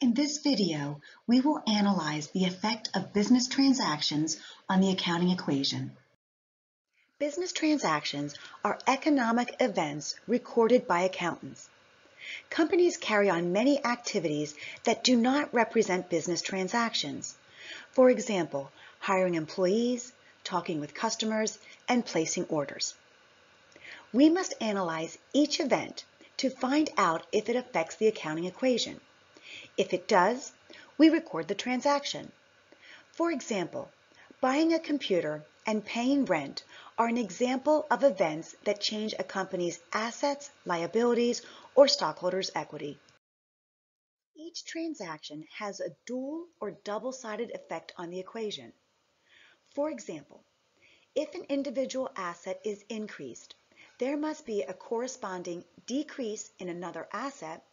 In this video, we will analyze the effect of business transactions on the accounting equation. Business transactions are economic events recorded by accountants. Companies carry on many activities that do not represent business transactions. For example, hiring employees, talking with customers, and placing orders. We must analyze each event to find out if it affects the accounting equation. If it does, we record the transaction. For example, buying a computer and paying rent are an example of events that change a company's assets, liabilities, or stockholders' equity. Each transaction has a dual or double-sided effect on the equation. For example, if an individual asset is increased, there must be a corresponding decrease in another asset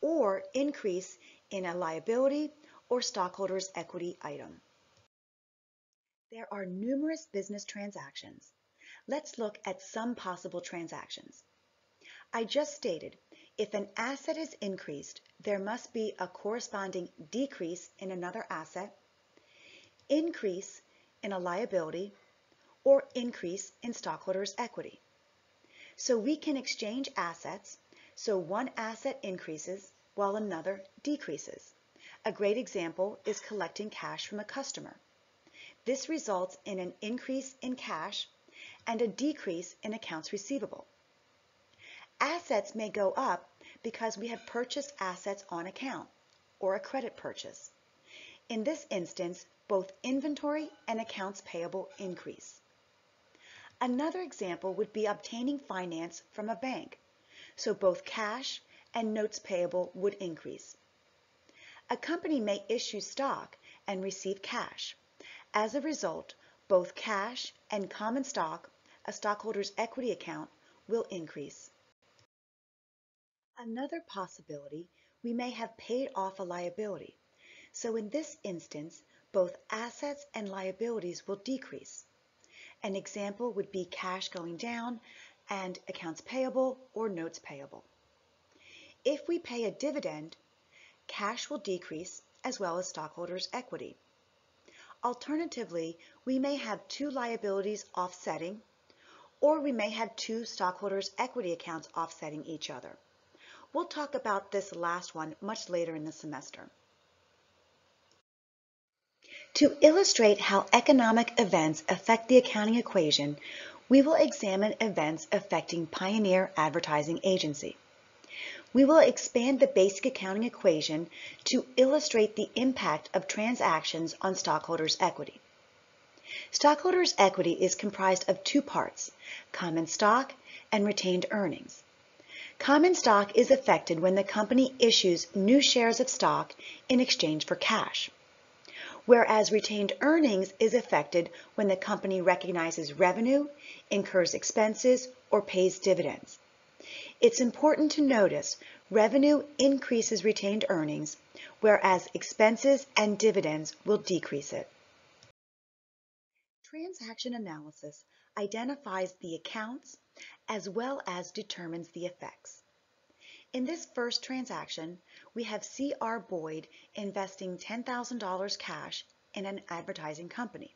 or increase in a liability or stockholders' equity item. There are numerous business transactions. Let's look at some possible transactions. I just stated, if an asset is increased, there must be a corresponding decrease in another asset, increase in a liability, or increase in stockholders' equity. So we can exchange assets, so one asset increases while another decreases. A great example is collecting cash from a customer. This results in an increase in cash and a decrease in accounts receivable. Assets may go up because we have purchased assets on account or a credit purchase. In this instance, both inventory and accounts payable increase. Another example would be obtaining finance from a bank, so both cash and notes payable would increase. A company may issue stock and receive cash. As a result, both cash and common stock, a stockholder's equity account, will increase. Another possibility, we may have paid off a liability. So in this instance, both assets and liabilities will decrease. An example would be cash going down and accounts payable or notes payable. If we pay a dividend, cash will decrease as well as stockholders' equity. Alternatively, we may have two liabilities offsetting, or we may have two stockholders' equity accounts offsetting each other. We'll talk about this last one much later in the semester. To illustrate how economic events affect the accounting equation, we will examine events affecting Pioneer Advertising Agency. We will expand the basic accounting equation to illustrate the impact of transactions on stockholders' equity. Stockholders' equity is comprised of two parts, common stock and retained earnings. Common stock is affected when the company issues new shares of stock in exchange for cash, whereas retained earnings is affected when the company recognizes revenue, incurs expenses, or pays dividends. It's important to notice revenue increases retained earnings, whereas expenses and dividends will decrease it. Transaction analysis identifies the accounts as well as determines the effects. In this first transaction, we have C.R. Boyd investing $10,000 cash in an advertising company.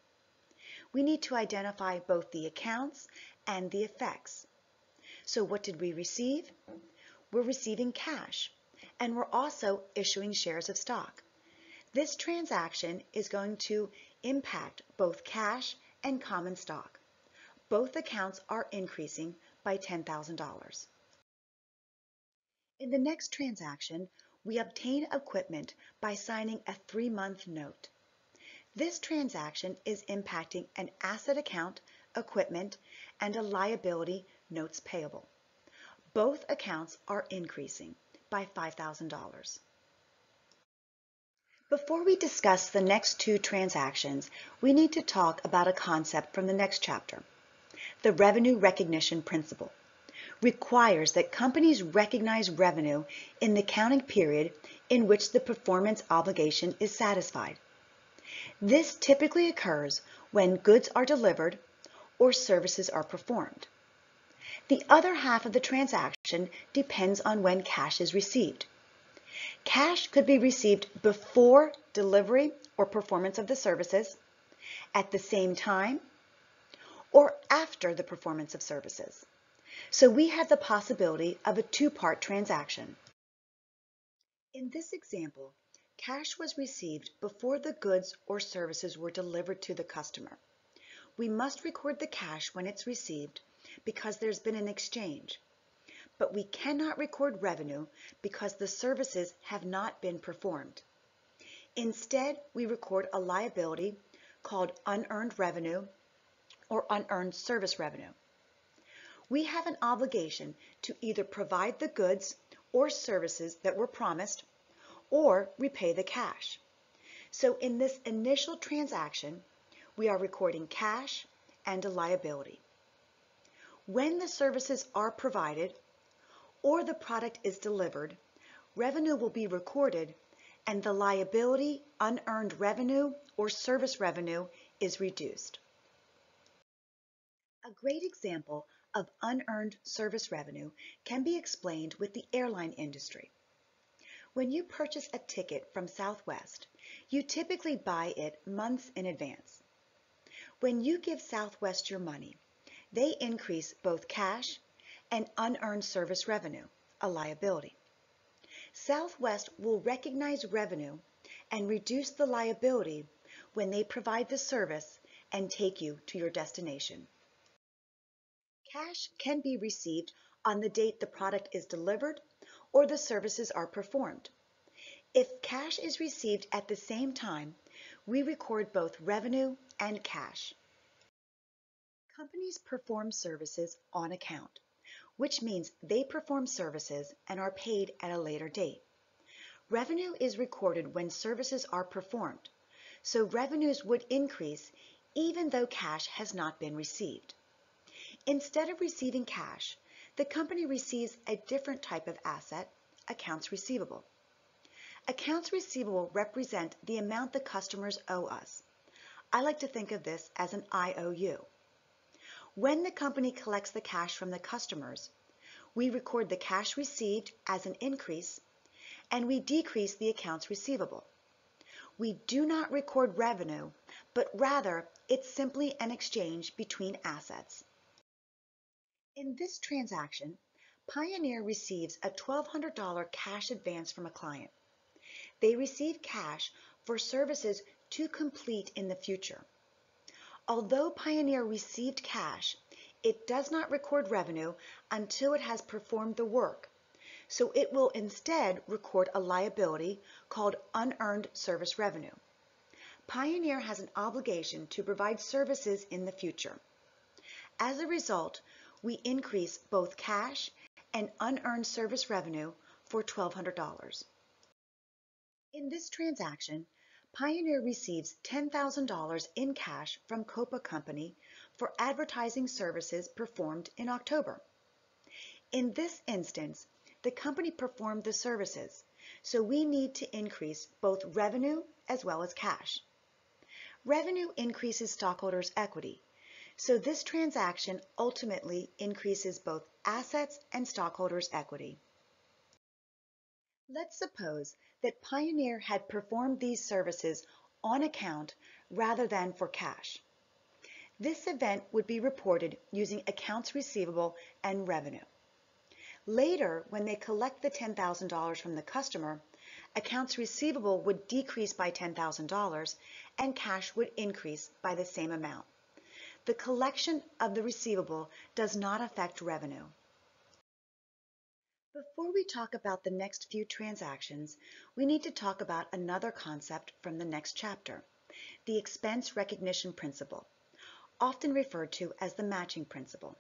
We need to identify both the accounts and the effects. So what did we receive? We're receiving cash, and we're also issuing shares of stock. This transaction is going to impact both cash and common stock. Both accounts are increasing by $10,000. In the next transaction, we obtain equipment by signing a three-month note. This transaction is impacting an asset account, equipment, and a liability, notes payable. Both accounts are increasing by $5,000. Before we discuss the next two transactions, we need to talk about a concept from the next chapter. The revenue recognition principle requires that companies recognize revenue in the accounting period in which the performance obligation is satisfied. This typically occurs when goods are delivered or services are performed. The other half of the transaction depends on when cash is received. Cash could be received before delivery or performance of the services, at the same time, or after the performance of services. So we have the possibility of a two-part transaction. In this example, cash was received before the goods or services were delivered to the customer. We must record the cash when it's received because there's been an exchange but we cannot record revenue because the services have not been performed. Instead, we record a liability called unearned revenue or unearned service revenue. We have an obligation to either provide the goods or services that were promised or repay the cash. So in this initial transaction, we are recording cash and a liability. When the services are provided, or the product is delivered, revenue will be recorded and the liability, unearned revenue, or service revenue is reduced. A great example of unearned service revenue can be explained with the airline industry. When you purchase a ticket from Southwest, you typically buy it months in advance. When you give Southwest your money, they increase both cash and unearned service revenue, a liability. Southwest will recognize revenue and reduce the liability when they provide the service and take you to your destination. Cash can be received on the date the product is delivered or the services are performed. If cash is received at the same time, we record both revenue and cash. Companies perform services on account which means they perform services and are paid at a later date. Revenue is recorded when services are performed, so revenues would increase even though cash has not been received. Instead of receiving cash, the company receives a different type of asset, accounts receivable. Accounts receivable represent the amount the customers owe us. I like to think of this as an IOU. When the company collects the cash from the customers, we record the cash received as an increase and we decrease the accounts receivable. We do not record revenue, but rather it's simply an exchange between assets. In this transaction, Pioneer receives a $1,200 cash advance from a client. They receive cash for services to complete in the future. Although Pioneer received cash, it does not record revenue until it has performed the work, so it will instead record a liability called unearned service revenue. Pioneer has an obligation to provide services in the future. As a result, we increase both cash and unearned service revenue for $1,200. In this transaction, Pioneer receives $10,000 in cash from Copa Company for advertising services performed in October. In this instance, the company performed the services, so we need to increase both revenue as well as cash. Revenue increases stockholders' equity, so this transaction ultimately increases both assets and stockholders' equity. Let's suppose that Pioneer had performed these services on account rather than for cash. This event would be reported using accounts receivable and revenue. Later, when they collect the $10,000 from the customer, accounts receivable would decrease by $10,000 and cash would increase by the same amount. The collection of the receivable does not affect revenue. Before we talk about the next few transactions, we need to talk about another concept from the next chapter, the expense recognition principle, often referred to as the matching principle.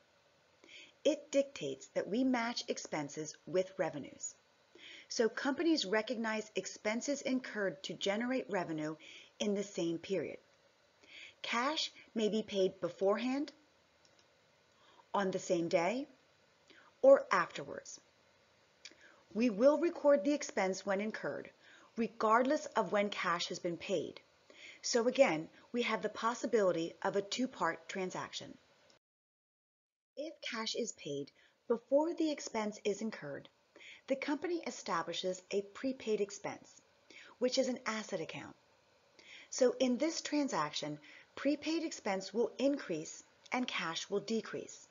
It dictates that we match expenses with revenues. So companies recognize expenses incurred to generate revenue in the same period. Cash may be paid beforehand, on the same day, or afterwards. We will record the expense when incurred, regardless of when cash has been paid. So again, we have the possibility of a two-part transaction. If cash is paid before the expense is incurred, the company establishes a prepaid expense, which is an asset account. So in this transaction, prepaid expense will increase and cash will decrease.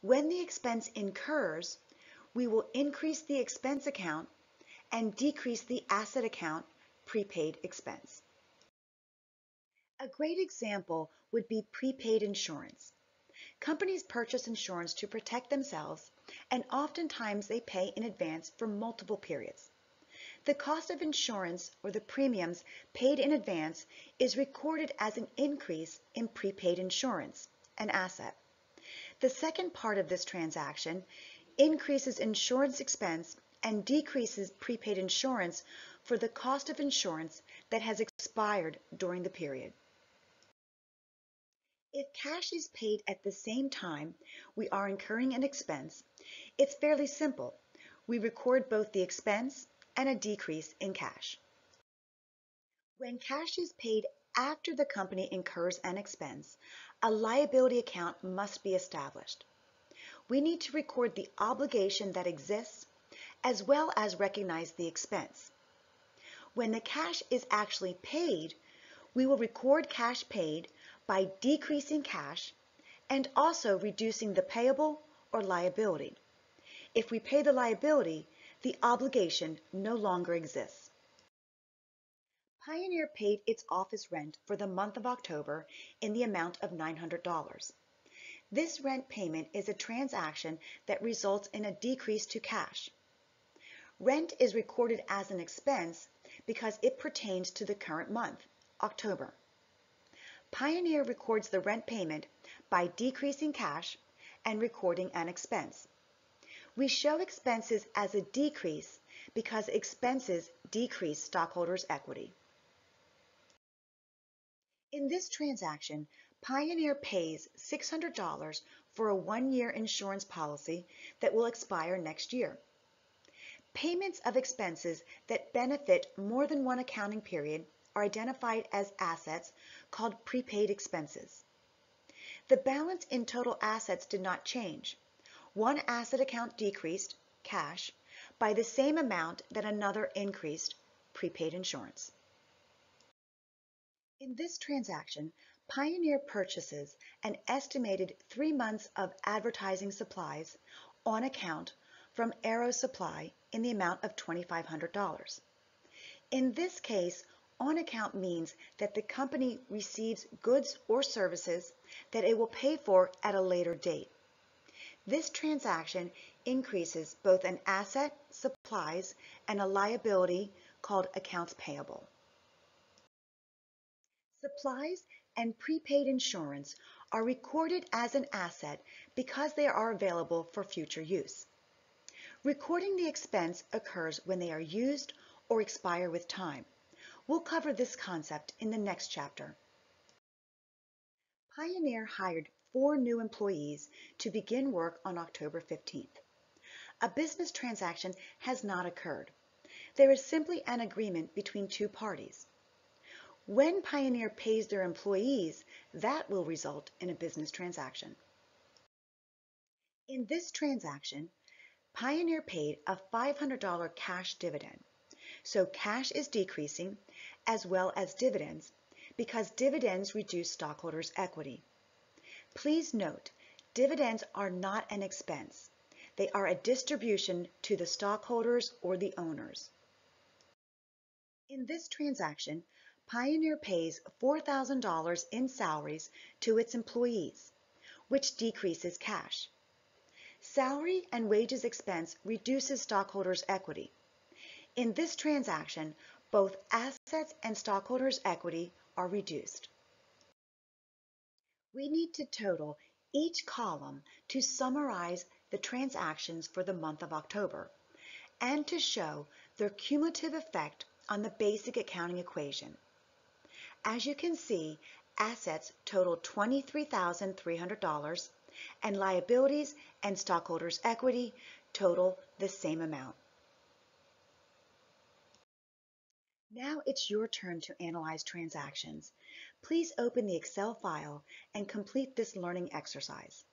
When the expense incurs, we will increase the expense account and decrease the asset account prepaid expense. A great example would be prepaid insurance. Companies purchase insurance to protect themselves and oftentimes they pay in advance for multiple periods. The cost of insurance or the premiums paid in advance is recorded as an increase in prepaid insurance, an asset. The second part of this transaction increases insurance expense and decreases prepaid insurance for the cost of insurance that has expired during the period. If cash is paid at the same time we are incurring an expense, it's fairly simple. We record both the expense and a decrease in cash. When cash is paid after the company incurs an expense, a liability account must be established. We need to record the obligation that exists as well as recognize the expense. When the cash is actually paid, we will record cash paid by decreasing cash and also reducing the payable or liability. If we pay the liability, the obligation no longer exists. Pioneer paid its office rent for the month of October in the amount of $900. This rent payment is a transaction that results in a decrease to cash. Rent is recorded as an expense because it pertains to the current month. October. Pioneer records the rent payment by decreasing cash and recording an expense. We show expenses as a decrease because expenses decrease stockholders' equity. In this transaction, Pioneer pays $600 for a one-year insurance policy that will expire next year. Payments of expenses that benefit more than one accounting period are identified as assets called prepaid expenses. The balance in total assets did not change. One asset account decreased, cash, by the same amount that another increased, prepaid insurance. In this transaction, Pioneer purchases an estimated three months of advertising supplies on account from Aero Supply in the amount of $2,500. In this case, on account means that the company receives goods or services that it will pay for at a later date. This transaction increases both an asset, supplies, and a liability called accounts payable. Supplies and prepaid insurance are recorded as an asset because they are available for future use. Recording the expense occurs when they are used or expire with time. We'll cover this concept in the next chapter. Pioneer hired four new employees to begin work on October 15th. A business transaction has not occurred. There is simply an agreement between two parties. When Pioneer pays their employees, that will result in a business transaction. In this transaction, Pioneer paid a $500 cash dividend. So cash is decreasing as well as dividends because dividends reduce stockholders' equity. Please note, dividends are not an expense. They are a distribution to the stockholders or the owners. In this transaction, Pioneer pays $4,000 in salaries to its employees, which decreases cash. Salary and wages expense reduces stockholders' equity. In this transaction, both assets and stockholders' equity are reduced. We need to total each column to summarize the transactions for the month of October and to show their cumulative effect on the basic accounting equation. As you can see, assets total $23,300 and liabilities and stockholders' equity total the same amount. Now it's your turn to analyze transactions. Please open the Excel file and complete this learning exercise.